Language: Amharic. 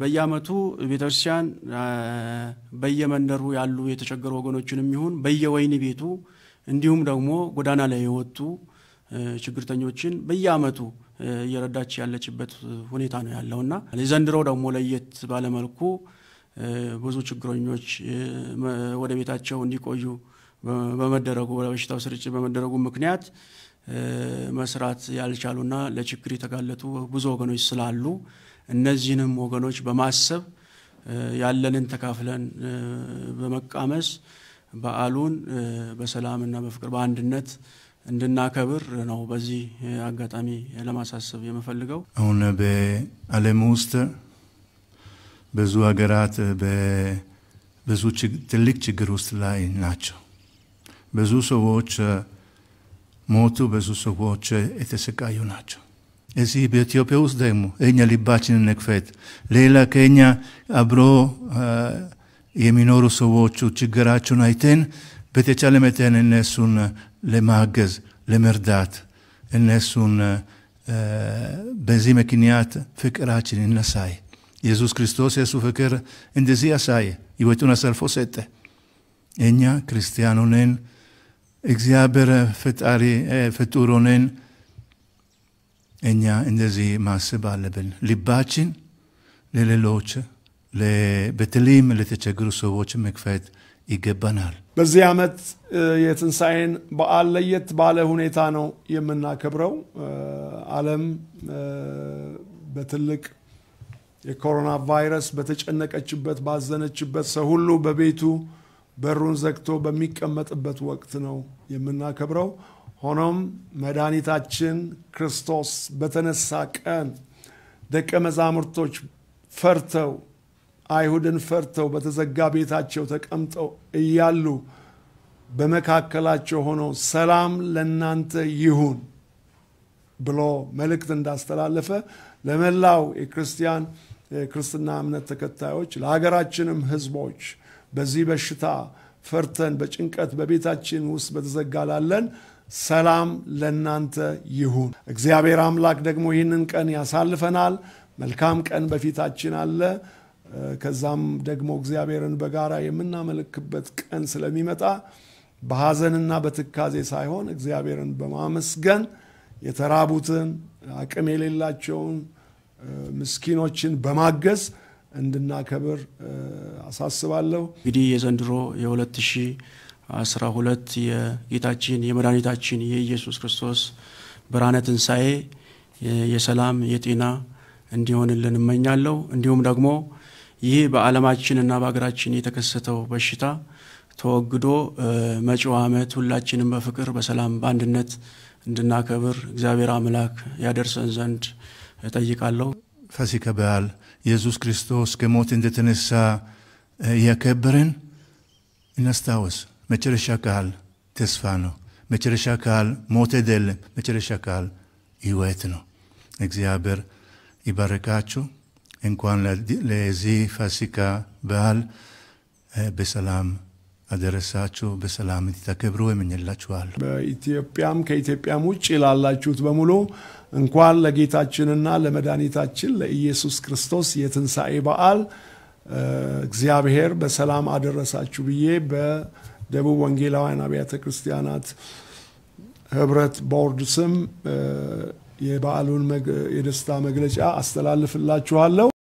በየዓመቱ ቤተክርስቲያን በየመንደሩ ያሉ የተቸገሩ ወገኖችንም ይሁን በየወይኒ ቤቱ እንዲሁም ደግሞ ጎዳና ላይ የወጡ ችግርተኞችን በየዓመቱ እየረዳች ያለችበት ሁኔታ ነው ያለውና የዘንድሮው ደግሞ ለየት ባለመልኩ ብዙ ችግረኞች ወደ ቤታቸው እንዲቆዩ በመደረጉ በበሽታው ስርጭት በመደረጉ ምክንያት መስራት ያልቻሉና ለችግር የተጋለጡ ብዙ ወገኖች ስላሉ እነዚህንም ወገኖች በማሰብ ያለንን ተካፍለን በመቃመስ በዓሉን በሰላምና በፍቅር በአንድነት እንድናከብር ነው በዚህ አጋጣሚ ለማሳሰብ የምፈልገው። አሁን በዓለም ውስጥ ብዙ ሀገራት ብዙ ትልቅ ችግር ውስጥ ላይ ናቸው። ብዙ ሰዎች ሞቱ፣ ብዙ ሰዎች የተሰቃዩ ናቸው። እዚህ በኢትዮጵያ ውስጥ ደግሞ እኛ ልባችንን ነክፈት ሌላ ከኛ አብሮ የሚኖሩ ሰዎቹ ችግራቸውን አይተን በተቻለ መጠን እነሱን ለማገዝ ለመርዳት እነሱን በዚህ ምክንያት ፍቅራችን እናሳይ። ኢየሱስ ክርስቶስ የሱ ፍቅር እንደዚህ ያሳየ፣ ሕይወቱን አሳልፎ ሰጠ። እኛ ክርስቲያኑ ነን፣ እግዚአብሔር ፈጣሪ ፍጡር ነን። እኛ እንደዚህ ማስብ አለብን። ልባችን ለሌሎች በተለይም ለተቸገሩ ሰዎች መክፈት ይገባናል። በዚህ ዓመት የትንሣኤን በዓል ለየት ባለ ሁኔታ ነው የምናከብረው። ዓለም በትልቅ የኮሮና ቫይረስ በተጨነቀችበት ባዘነችበት ሰው ሁሉ በቤቱ በሩን ዘግቶ በሚቀመጥበት ወቅት ነው የምናከብረው። ሆኖም መድኃኒታችን ክርስቶስ በተነሳ ቀን ደቀ መዛሙርቶች ፈርተው አይሁድን ፈርተው በተዘጋ ቤታቸው ተቀምጠው እያሉ በመካከላቸው ሆኖ ሰላም ለናንተ ይሁን ብሎ መልእክት እንዳስተላለፈ ለመላው የክርስቲያን የክርስትና እምነት ተከታዮች ለሀገራችንም ሕዝቦች በዚህ በሽታ ፈርተን በጭንቀት በቤታችን ውስጥ በተዘጋ ላለን ሰላም ለናንተ ይሁን። እግዚአብሔር አምላክ ደግሞ ይህንን ቀን ያሳልፈናል። መልካም ቀን በፊታችን አለ። ከዛም ደግሞ እግዚአብሔርን በጋራ የምናመልክበት ቀን ስለሚመጣ በሐዘንና በትካዜ ሳይሆን እግዚአብሔርን በማመስገን የተራቡትን አቅም የሌላቸውን ምስኪኖችን በማገዝ እንድናከብር አሳስባለሁ። እንግዲህ የዘንድሮ የ2012 የጌታችን የመድኃኒታችን የኢየሱስ ክርስቶስ ብርሃነ ትንሣኤ የሰላም የጤና እንዲሆንልን እመኛለሁ። እንዲሁም ደግሞ ይህ በዓለማችንና በሀገራችን የተከሰተው በሽታ ተወግዶ መጪው ዓመት ሁላችንም በፍቅር በሰላም በአንድነት እንድናከብር እግዚአብሔር አምላክ ያደርሰን ዘንድ እጠይቃለሁ። ፋሲካ በዓል ኢየሱስ ክርስቶስ ከሞት እንደተነሳ እያከበርን እናስታውስ። መጨረሻ ቃል ተስፋ ነው። መጨረሻ ቃል ሞት አይደለም። መጨረሻ ቃል ሕይወት ነው። እግዚአብሔር ይባረካችሁ። እንኳን ለዚህ ፋሲካ በዓል በሰላም አደረሳችሁ። በሰላም እንድታከብሩ እመኝላችኋለሁ። በኢትዮጵያም ከኢትዮጵያም ውጭ ላላችሁት በሙሉ እንኳን ለጌታችንና ለመድኃኒታችን ለኢየሱስ ክርስቶስ የትንሣኤ በዓል እግዚአብሔር በሰላም አደረሳችሁ ብዬ በደቡብ ወንጌላውያን አብያተ ክርስቲያናት ህብረት ቦርድ ስም የበዓሉን የደስታ መግለጫ አስተላልፍላችኋለሁ።